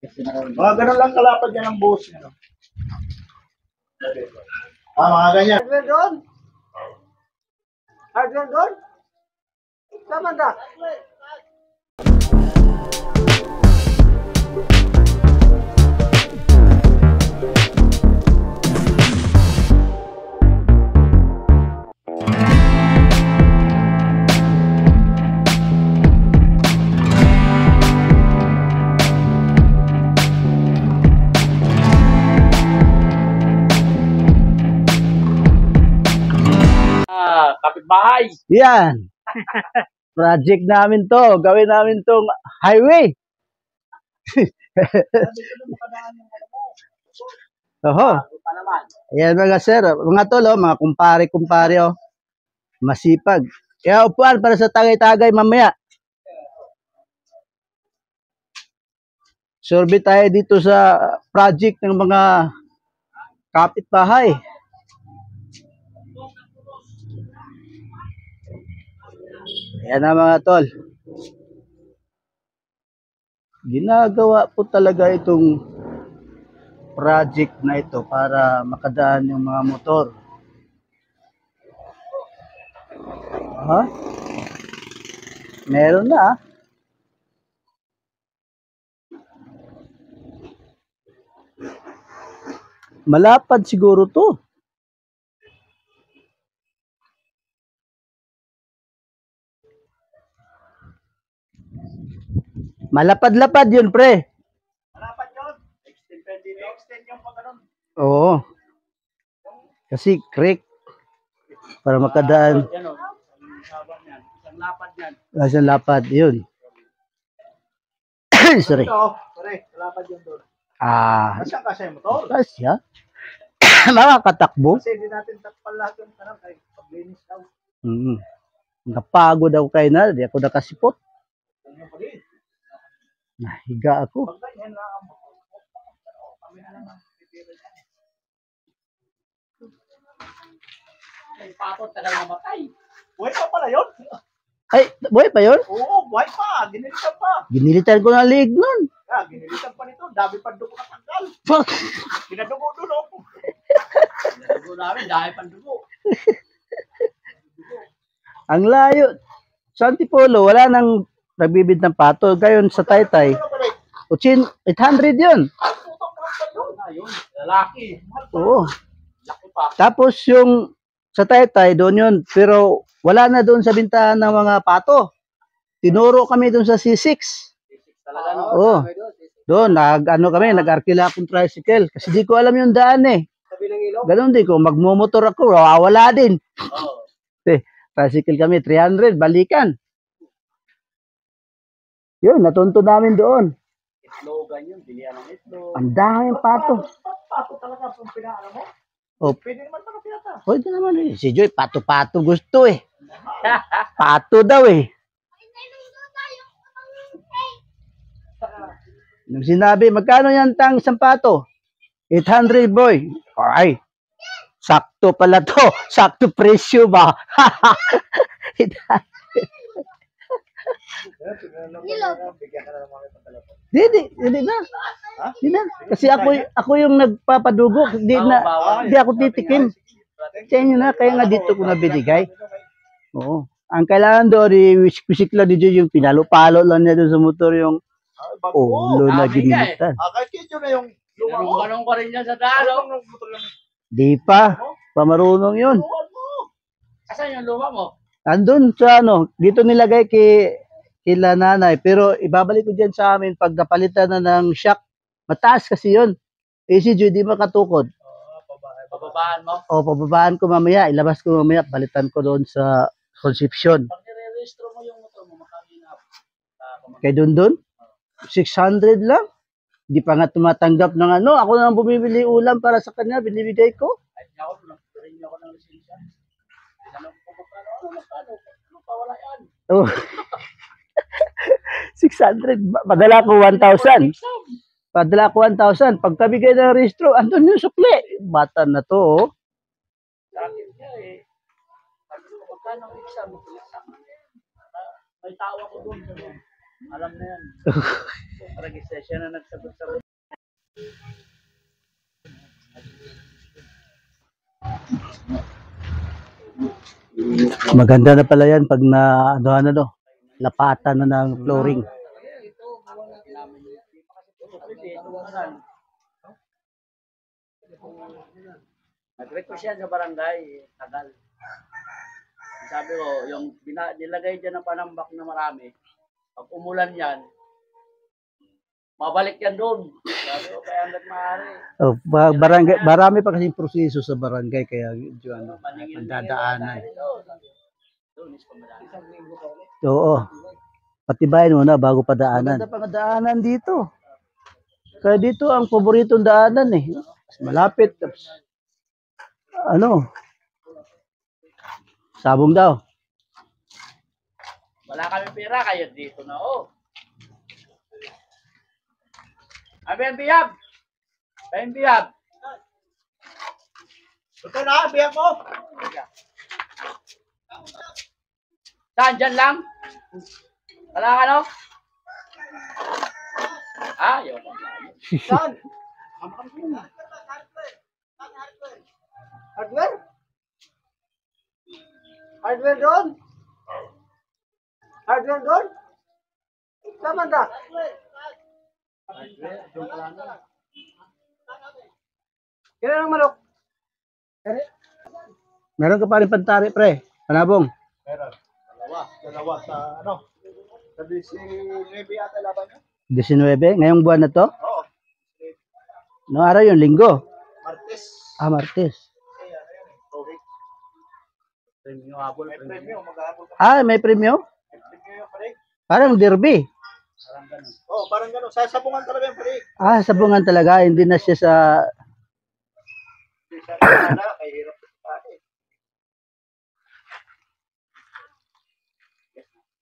Mga ganun lang kalapad yan ang buhos niya. Ah, mga ganyan. Hardware doon? Hardware doon? Tama na. Ah, kapitbahay. Yan. Project namin to. Gawin namin tong highway. Oho. Ayan mga sir, mga tol, oh, mga kumpare-kumpare, oh. masipag. Kaya upuan para sa tagay-tagay mamaya. Survey tayo dito sa project ng mga kapitbahay. Ayan na mga tol. Ginagawa po talaga itong project na ito para makadaan yung mga motor. Ha? Meron na ah. Malapad siguro to. Malapad-lapad yun, pre. Kalapad yun. Extend dito. Extend yung pag ganun. Oo. Kasi creek para makadaan. Yan o. Ang niyan. Isang lapad yan. Nasa lapad, yun. Sorry. Ito, sorry. Kalapad yun doon. Ah, Kasya kasya yung motor. kasya. Makakatakbo. Kasi hindi natin takpal lahat yung tanong kay paglinis daw. Mm. Napagod ako kay na, di ako nakasipot. Ganyan pa din. Nahiga ako. Pag ganyan lang ang motor. Kami na lang ang titira niya. Yung papot tagal mamatay. Buhay pa pala yun. Ay, buhay pa yun? Oo, buhay pa. Ginilitan pa. Ginilitan ko na lig nun. Ah, ginilitan pa nito. Dami pa dugo na tanggal. Fuck. Pinadugo doon oh. Dugo namin dahil pandugo. Ang layo. Sa Antipolo, wala nang nagbibid ng pato. Gayon sa Taytay? Uchin, 800 yun. Lalaki. Oo. Tapos yung sa Taytay, doon yun. Pero wala na doon sa bintahan ng mga pato. Tinuro kami doon sa C6. Talaga no. Oo. Doon, nag, ano kami, nag-arkila akong tricycle. Kasi di ko alam yung daan eh. Ganun din, kung magmumotor ako, wawala din. Oo. Eh, tricycle kami, 300, balikan. Yun, natunto namin doon. Itlogan yun. Bilihan ng itlog. Ang daming pato. Pato talaga kung pinaano mo. Oh, Pwede naman pala pinata. pwede naman eh. Si Joy, pato-pato gusto eh. Pato daw eh. Nung sinabi, magkano yan tang isang pato? 800 boy. Ay, sakto pala to. Sakto presyo ba? Bigyan ka na lang mga pagkalapad. Di, di, di na. Di na. Kasi ako, ako yung nagpapadugo. Di na, di ako titikim. Sa inyo na, kaya nga dito ko na binigay. Oo. Ang kailangan doon, i-wisik lang dito yung pinalo-palo lang niya doon sa motor yung ulo na eh. ginilitan. Ah, kahit kito na yung luma mo. Ganong pa rin yan sa dalo. Di pa. Pamarunong yun. Asan yung luma mo? Andun sa ano, dito nilagay kay kila nanay. Pero ibabalik ko dyan sa amin pag napalitan na ng shock. Mataas kasi yun. Eh si Judy makatukod. Bababaan mo. O pababaan ko mamaya, ilabas ko mamaya, palitan ko doon sa Concepcion. Pag nire-registro mo yung motor mo, makami na. Kay doon doon, 600 lang. Hindi pa nga tumatanggap ng ano. Ako na lang bumibili ulam para sa kanya, binibigay ko. Ay, ako, ako ng lisensya. Tinanong ko magkano, ano, magkano? Ano pa, wala yan. Oh. 600. Ba- Padala ko 1,000. Exam. Padala ko 1,000. Pagkabigay ng registro, andun yung sukli. Bata na to. Sa akin niya eh. Sabi magkano ang exam? May tawa ko doon. sabi Alam na yan. Registration na nagsagot-sagot. Maganda na pala yan pag na ano ano no, lapatan na ng flooring. Nag-request yan sa barangay, tagal. Sabi ko, yung nilagay dyan ng panambak na marami, pag umulan yan, mabalik yan doon. Sabi ko, kaya hanggat maaari. Oh, ba- barangay, marami pa kasi proseso sa barangay kaya medyo ano, ang dadaanan. Pamadaan. Oo. Patibayin mo na bago pa daanan. Maganda daanan dito. Kaya dito ang paboritong daanan eh. Mas malapit. Tapos, ano? Sabong daw. Wala kami pera, kayo dito na, oh. Abi ang biyab! Abi ang biyab! Ito na, biyak mo. Saan? Dyan lang? Wala ka, no? Ah, yun. Saan? Hardware? Hardware doon? Hardware doon? Saan banda? Kailan ang manok? Meron ka pa rin pantari, pre. Panabong. Meron. Dalawa. Dalawa sa ano? Sa BC Navy ata laban niya? 19. Ngayong buwan na to? Oo. No araw yung linggo. Martes. Ah, Martes. Eh, yun. Premium habol. May premyo. Mag-aabot ka. Ah, may premyo? May premyo yung pare. Parang derby. Parang ganun. Oo, parang gano'n. Sasabungan talaga yung pare. Ah, sabungan talaga. Hindi na siya sa... Siya na kay hirap sa.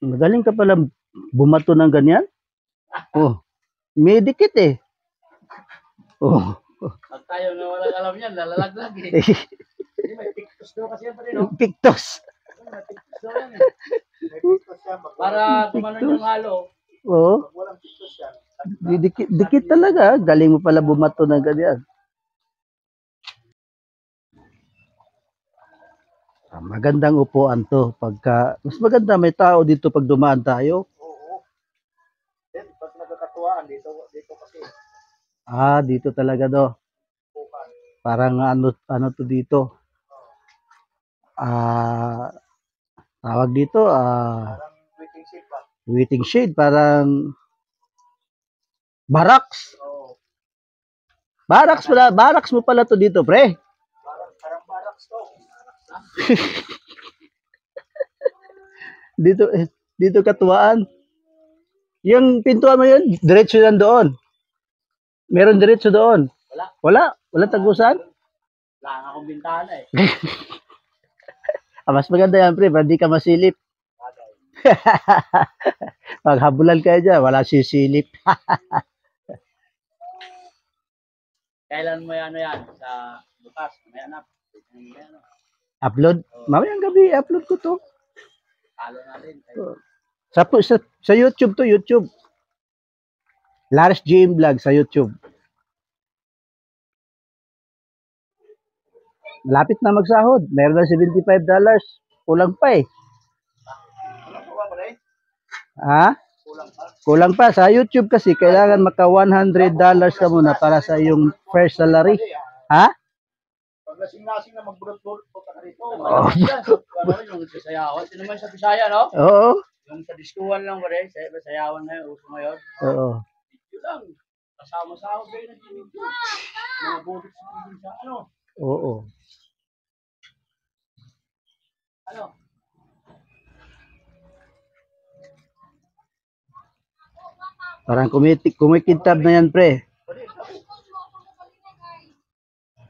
Magaling ka pala bumato ng ganyan. Oh, may dikit eh. Oh. Pag tayo na walang alam yan, lalalaglag eh. May pictus daw kasi yan pa rin, no? Pictos. May pictus daw yan eh. May pictus siya. Pag Para gumanon yung halo. Siya. dikit, dikit talaga. Galing mo pala bumato ng ganyan. Ah, magandang upuan to pagka mas maganda may tao dito pag dumaan tayo. Oo. Then, pag nagkakatuwaan dito, dito kasi Ah, dito talaga do. bukan. Parang ano ano to dito. Ah, tawag dito ah waiting shade parang barracks. Barracks pala, barracks mo pala to dito, pre. Parang, parang barracks to. Dito eh, dito katuwaan. Yung pintuan mo yun, diretso yan doon. Meron diretso doon. Wala. Wala, wala tagusan. Wala nga akong bintana eh. Ah, mas maganda yan, pre, para di ka masilip. Paghabulan kayo dyan, wala sisilip. Kailan mo yan, ano yan? Sa bukas, may anak. Ano, Upload. Mamayang gabi, upload ko to. talo na rin. Sa, sa, sa YouTube to, YouTube. Lars GM Vlog sa YouTube. Malapit na magsahod. Meron na $75. Kulang pa eh. Ano po ba pare? Ha? Kulang pa. Kulang pa. Sa YouTube kasi, kailangan maka $100 ka muna para sa yung first salary. Ha? lasing-lasing na magbulot-bulot po ka rito. Oh. Yung sa sayawan? Sino man sa Bisaya, no? Oo. Yung sa diskuhan lang, pare. Sa sayawan na yun, uso ngayon. Oo. Yun lang. Kasama-sama kayo ng. Mga budot sa. Ano? Oo. Ano? Parang kumitik, kumikintab na yan, pre.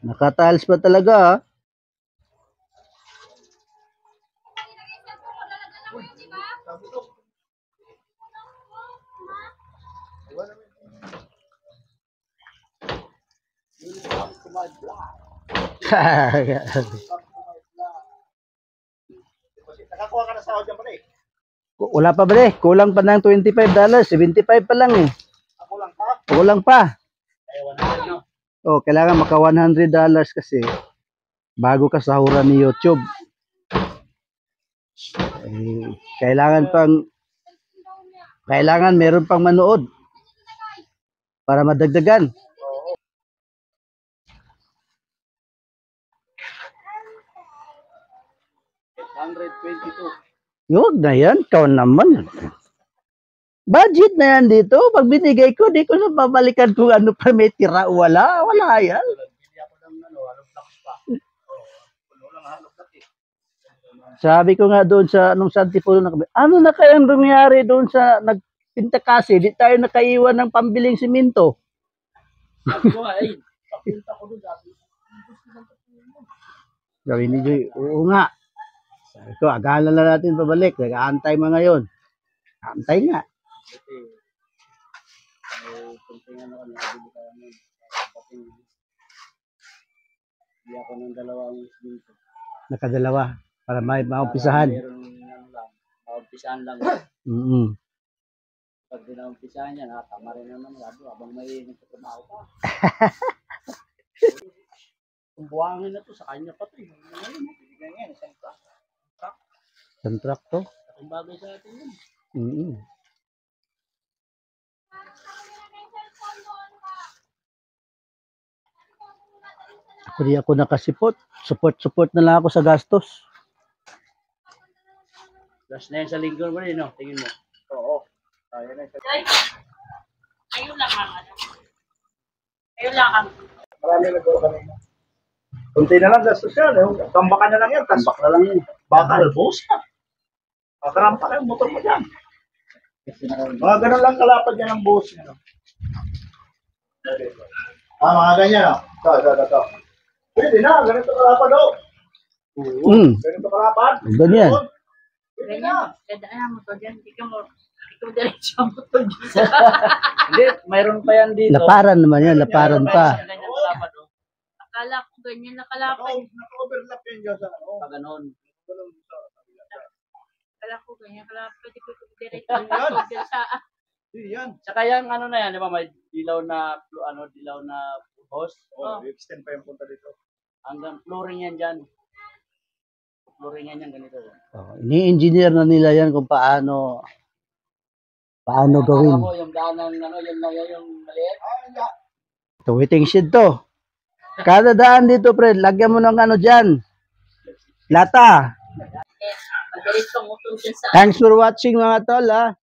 Nakatiles pa talaga, ah. ha? Nakakuha ka na sa audio pare. Wala pa ba? Kulang pa ng $25. 75 pa lang eh. Ako lang pa. Kulang pa. Kaya 100 no? Oh, kailangan maka $100 kasi bago ka sahuran ni YouTube. Eh, kailangan pang kailangan meron pang manood para madagdagan. 122. Yun na yan, ikaw naman. Budget na yan dito. Pag binigay ko, di ko na babalikan kung ano pa may tira. Wala, wala yan. Sabi ko nga doon sa nung Santipulo na kami, ano na kayang nangyari doon sa nagpinta kasi, di tayo nakaiwan ng pambiling simento. Sabi ko nga, ay, papunta ko doon. Sabi ko, Gawin ni Joy, oo nga. Sabi ko, na natin pabalik. Nag-aantay mo ngayon. Antay nga. Kuntingan ako, ng dalawang dito. Nakadalawa. Para may maumpisahan. Ano lang, maumpisahan lang. Mm-mm. Pag dinaumpisahan yan, ha, tama rin naman. Sabi, habang may nagtatrabaho pa. Kung buhangin na to, sa kanya pa to. eh. Ngayon, bibigyan yan, isang. Isang truck to. Ang bagay sa atin yun. Mm-mm. Ako di ako nakasipot. Support-support na lang ako sa gastos. Last na yan sa linggo mo rin, no? Tingin mo. Oo. Kaya na. Ayun lang ang ano. Ayun lang ang Marami nagawa kanina. Kunti na lang gastos yan. Eh. Tambakan na lang yan. Tambak na lang yan. Bakal, boss na. Makarampa na yung motor mo dyan. Mga ganun lang kalapad yan ang boss niya. No? Ah, mga ganyan. No? Ito, ito, ito, ito. Pwede na. Ganito kalapad, oh. Mm. Ganito kalapad. Ganyan. Pwede na. ganyan. Ganda mo to dyan. Hindi ka mo, hindi mayroon pa yan dito. Laparan naman yan. Laparan pa. Oh. Akala ko ganyan Naka- nakalapad. Naka-overlap yan dyan sa ano. Pag ganon. Ganun. Akala ko ganyan kalapad. Hindi ko to sa Hindi yan. Tsaka yan, ano na yan, di ba, may dilaw na, ano, dilaw na hose. Oh, extend pa yung punta dito. Hanggang flooring yan dyan. Flooring yan yan, ganito. Oh, Ini-engineer na nila yan kung paano paano gawin. mo, yung daan ng, ano, yun na yan, yung maliit. Ah, hindi. Ito, waiting shed to. Kada daan dito, pre, lagyan mo ng ano dyan. Lata. Thanks for watching mga tol, ha.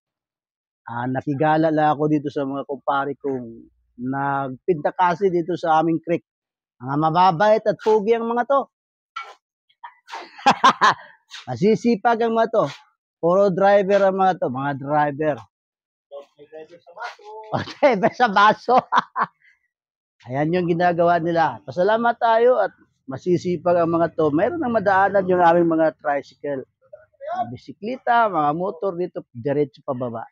Ah, nakigala lang ako dito sa mga kumpare kong nagpinta kasi dito sa aming creek. Mga mababait at pugi ang mga to. Masisipag ang mga to. Puro driver ang mga to, mga driver. May driver sa baso. Driver sa baso. Ayan yung ginagawa nila. Pasalamat tayo at masisipag ang mga to. Mayroon ng madaanan yung aming mga tricycle. Mga bisikleta, mga motor dito, diretso pababa.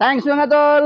Thanks mga tol!